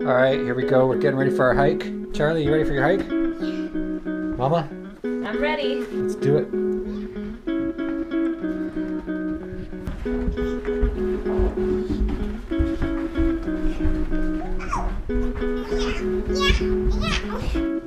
All right, here we go. We're getting ready for our hike. Charlie, you ready for your hike? Mama, I'm ready. let's do it. All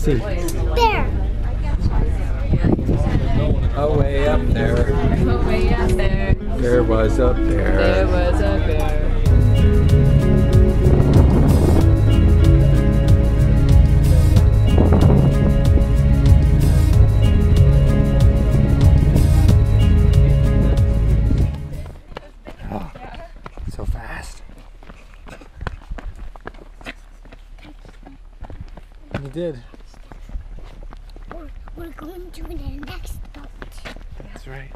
see? There. Oh, way up there. Oh, way up there. There was up There there. was a bear. Oh, so fast. You did. We're, we're going to the next boat. That's right.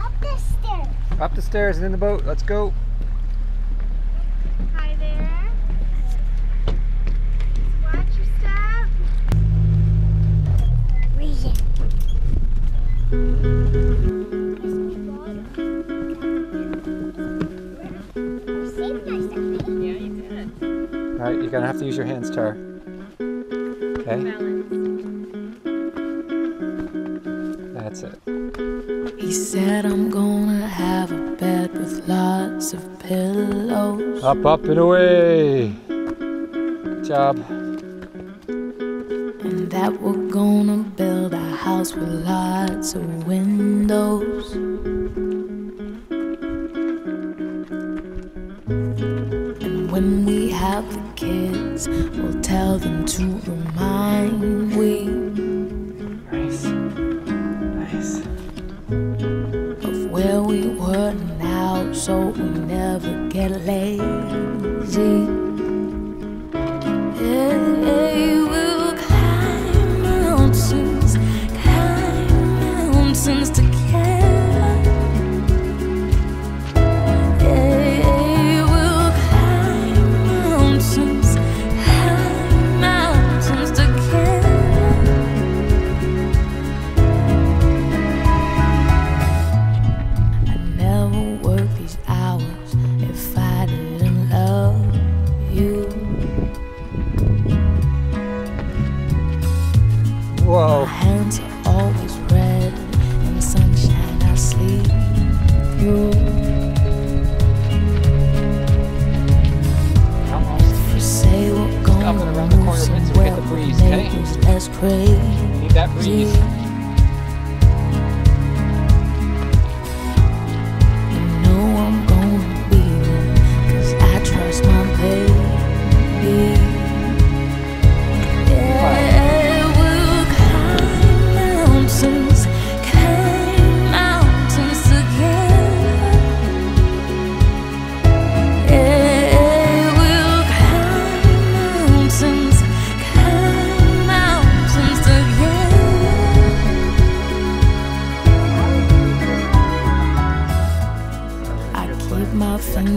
Up the stairs. Up the stairs and in the boat. Let's go. All right, you're gonna have to use your hands, Tar. Okay, that's it. He said I'm gonna have a bed with lots of pillows. Up, up, and away. Good job. And that we're gonna build a house with lots of windows. And when we have the kids, we'll tell them to remind we Nice. Nice. of where we were now, so we never get lazy. My Whoa. hands are always red, in the sunshine I sleep through. Say we're gonna it around the corner a bit so we somewhere get the breeze, okay? neighbors less crazy. Need that breeze.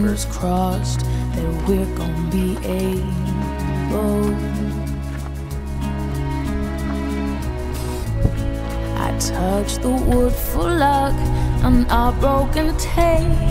Fingers crossed that we're gonna be able. I touch the wood for luck on our broken table.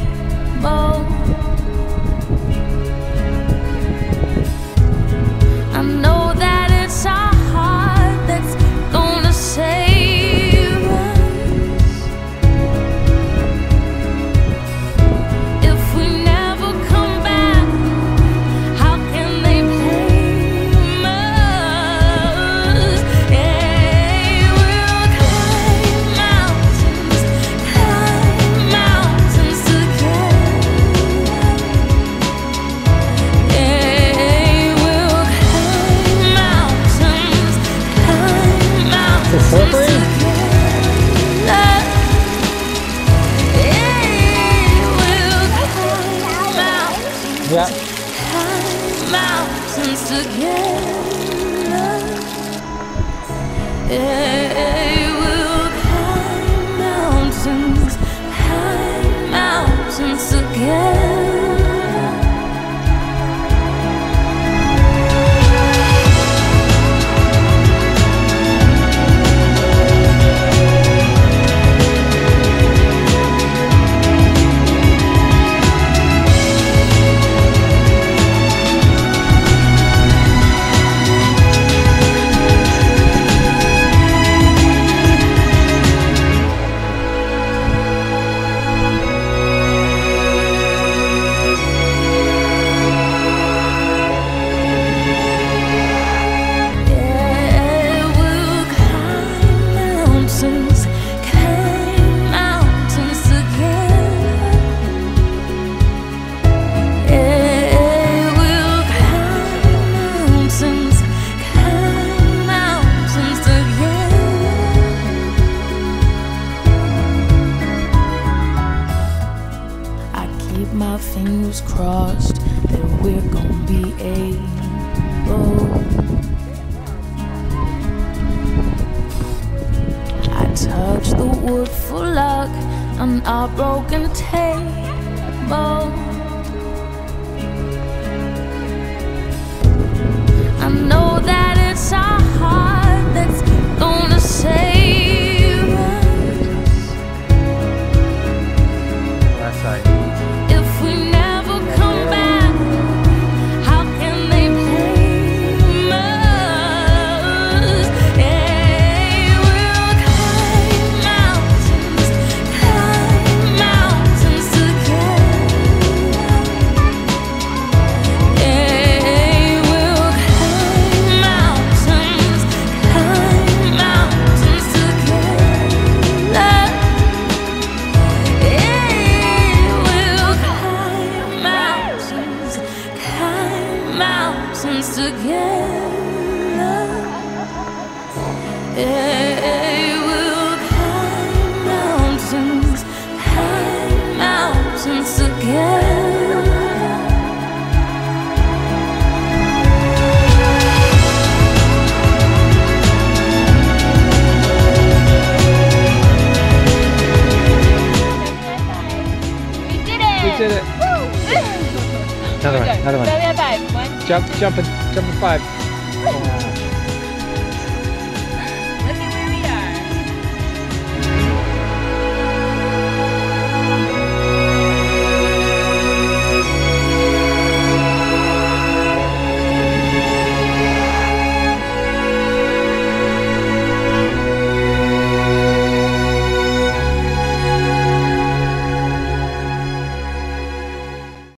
fingers crossed that we're gonna be able. I touch the wood for luck on our broken table. I know that. another one, another one. Jump, jumping, jumping five. Oh.